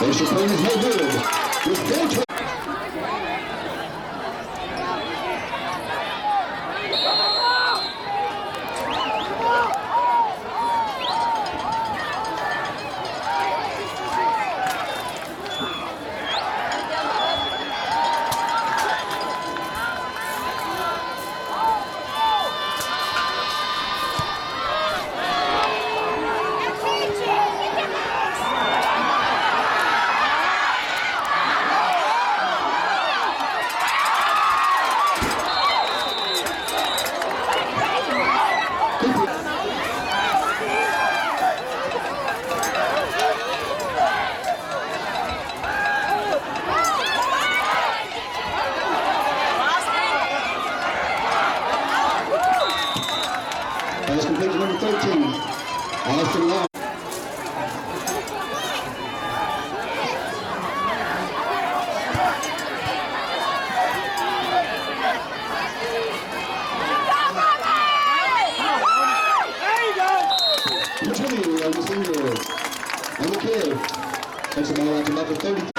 Deixa o tênis mover. Os dentes அரசெல்லாம் Continue on the single. Number two. That's about to number 30.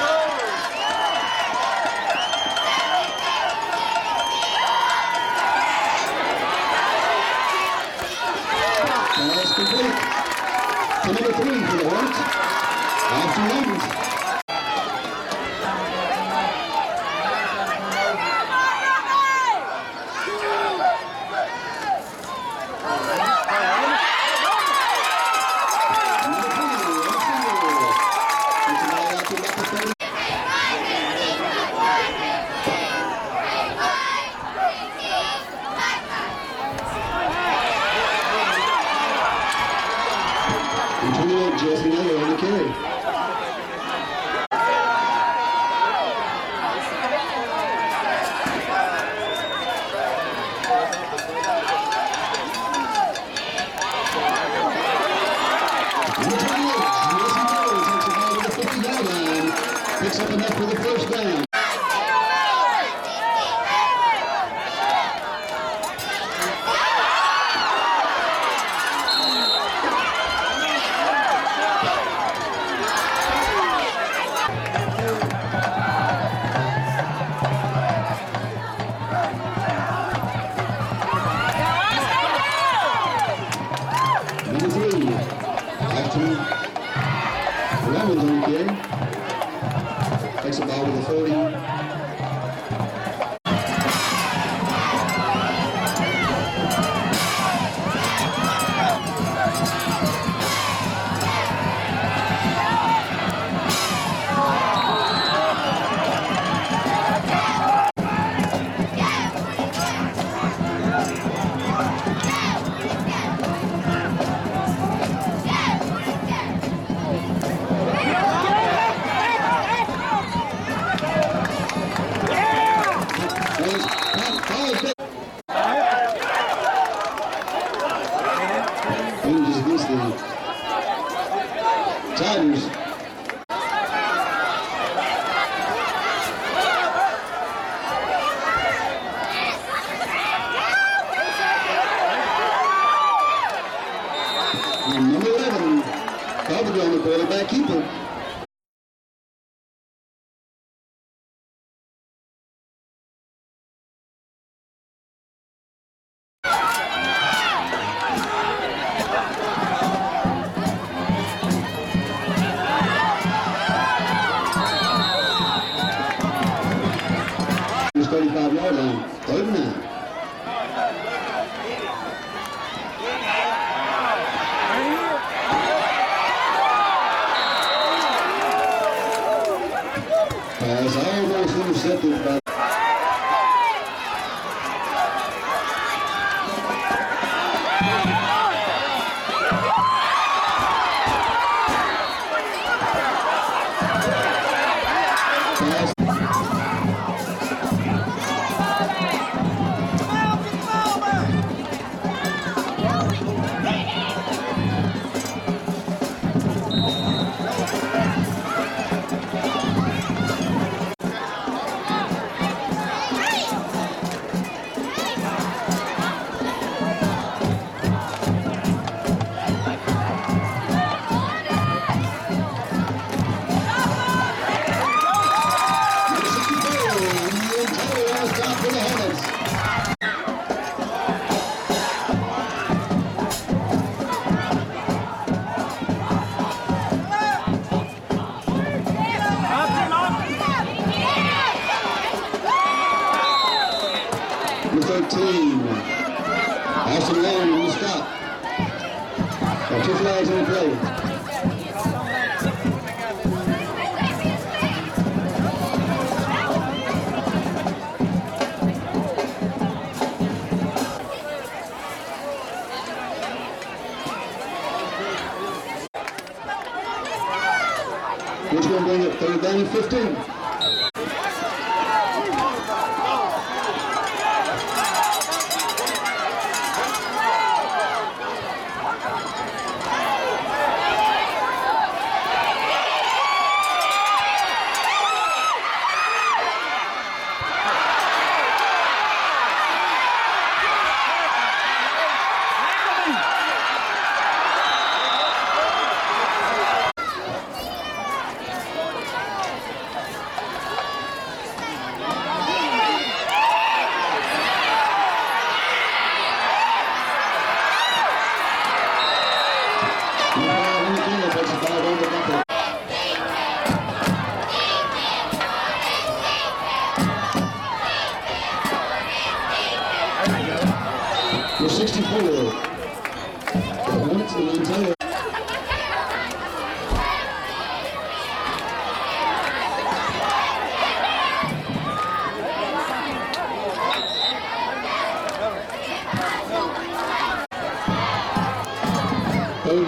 nominate Jesse Miller on the carry. quarterback keeper. Histórica Viola, Tolna. Gentlemen. players all blue. Which one bring it through then? 15.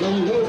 não, vamos.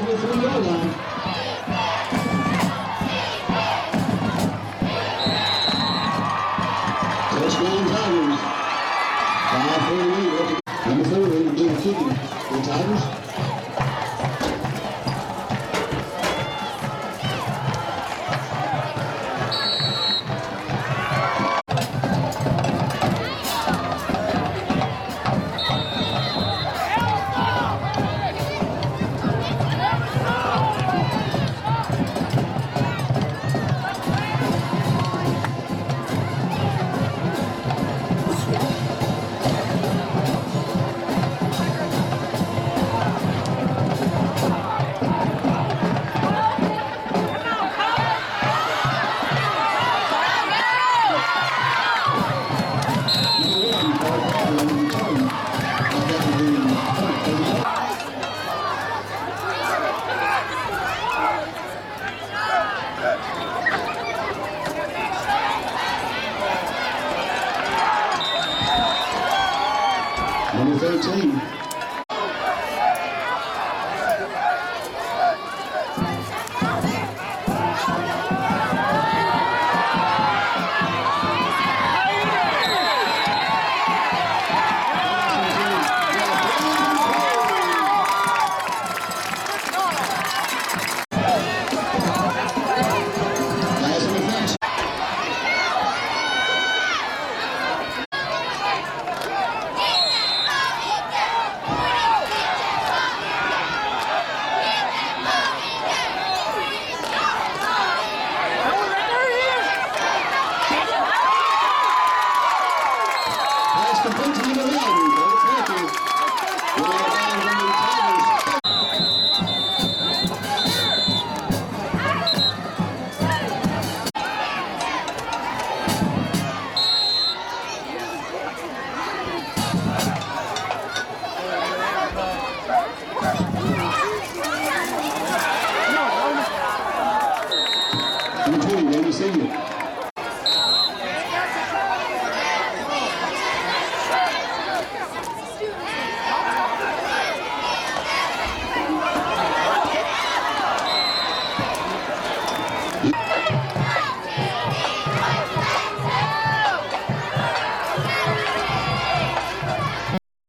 Number 13.